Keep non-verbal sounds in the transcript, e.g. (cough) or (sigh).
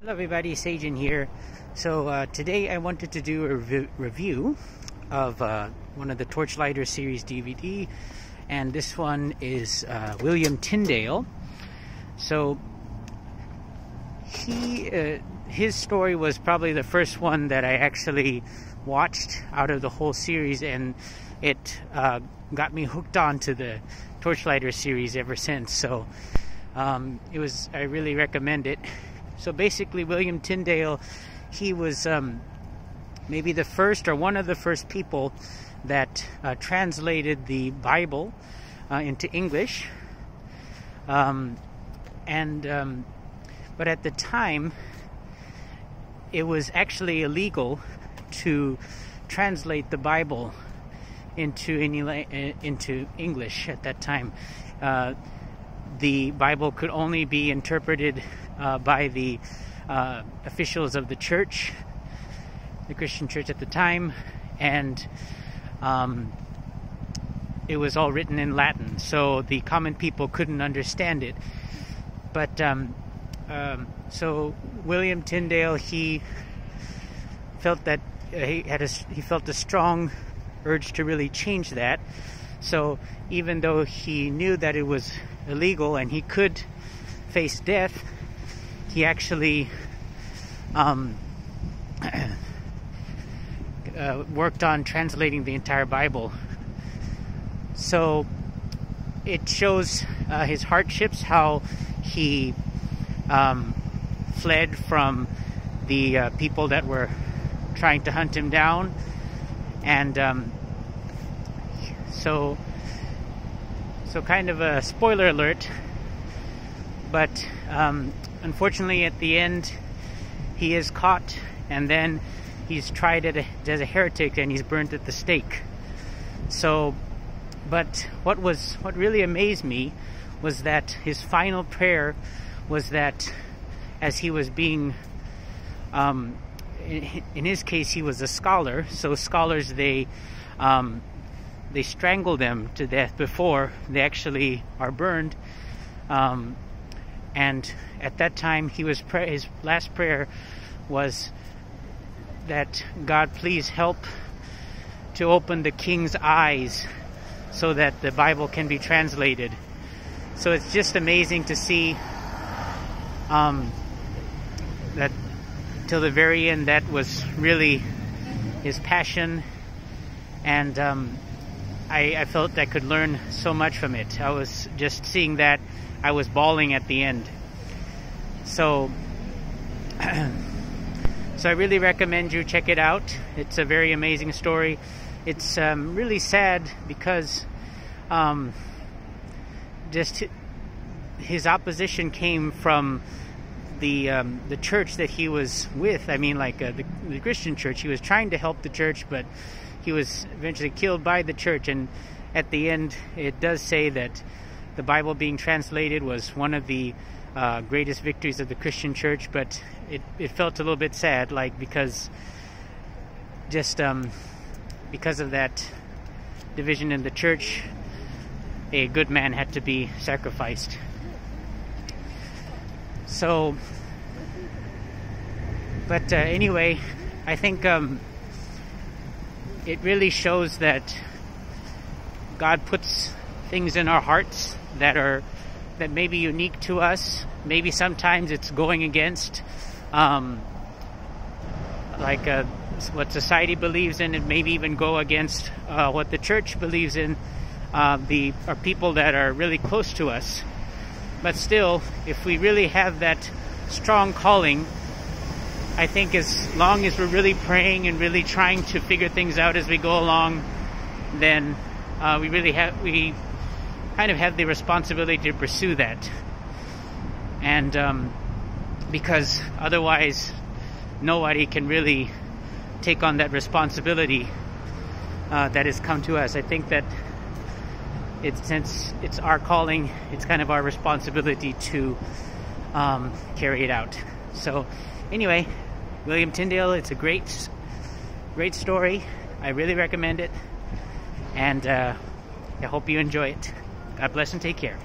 Hello everybody, Seijin here. So uh, today I wanted to do a re review of uh, one of the Torchlighter series DVD, and this one is uh, William Tyndale. So he, uh, his story was probably the first one that I actually watched out of the whole series, and it uh, got me hooked on to the Torchlighter series ever since. So um, it was, I really recommend it so basically, William Tyndale, he was um, maybe the first or one of the first people that uh, translated the Bible uh, into English. Um, and um, but at the time, it was actually illegal to translate the Bible into uh, into English at that time. Uh, the Bible could only be interpreted uh, by the uh, officials of the church, the Christian church at the time, and um, it was all written in Latin, so the common people couldn't understand it. But um, um, so William Tyndale, he felt that uh, he had a, he felt a strong urge to really change that. So even though he knew that it was illegal and he could face death, he actually um, (clears throat) uh, worked on translating the entire Bible. So it shows uh, his hardships, how he um, fled from the uh, people that were trying to hunt him down, and um, so so kind of a spoiler alert. But um, unfortunately, at the end, he is caught, and then he's tried as a heretic, and he's burned at the stake. So, but what was what really amazed me was that his final prayer was that as he was being um, in, in, his case he was a scholar so scholars they um, they strangle them to death before they actually are burned um, and at that time, he was his last prayer was that God please help to open the king's eyes so that the Bible can be translated. So it's just amazing to see um, that till the very end that was really his passion and um, I, I, felt I could learn so much from it. I was just seeing that I was bawling at the end. So, (clears throat) so I really recommend you check it out. It's a very amazing story. It's um, really sad because um, just his opposition came from the um, the church that he was with. I mean, like uh, the, the Christian church. He was trying to help the church, but he was eventually killed by the church. And at the end, it does say that the Bible being translated was one of the uh, greatest victories of the Christian church, but it, it felt a little bit sad, like because just um, because of that division in the church, a good man had to be sacrificed. So, but uh, anyway, I think um, it really shows that God puts things in our hearts that are that may be unique to us. Maybe sometimes it's going against um, like uh, what society believes in, and maybe even go against uh, what the church believes in. Uh, the are people that are really close to us, but still, if we really have that strong calling, I think as long as we're really praying and really trying to figure things out as we go along, then uh, we really have we kind of have the responsibility to pursue that. And um, because otherwise, nobody can really take on that responsibility uh, that has come to us. I think that it's since it's our calling, it's kind of our responsibility to um, carry it out. So, anyway, William Tyndale, it's a great, great story. I really recommend it, and uh, I hope you enjoy it. God bless and take care.